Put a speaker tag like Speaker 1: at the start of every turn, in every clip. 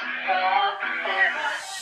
Speaker 1: much more than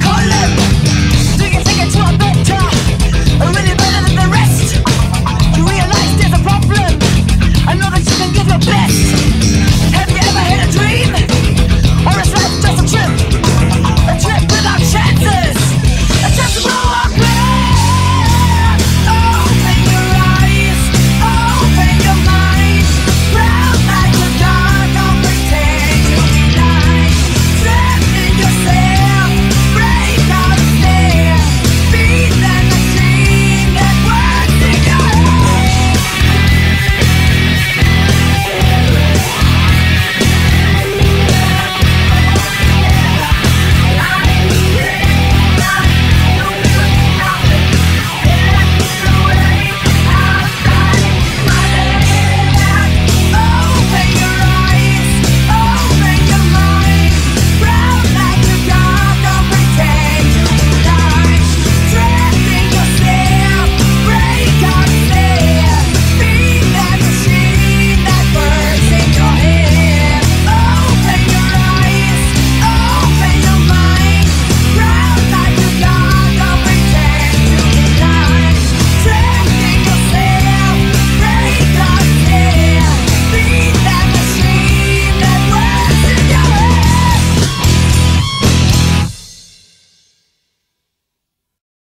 Speaker 1: Call him.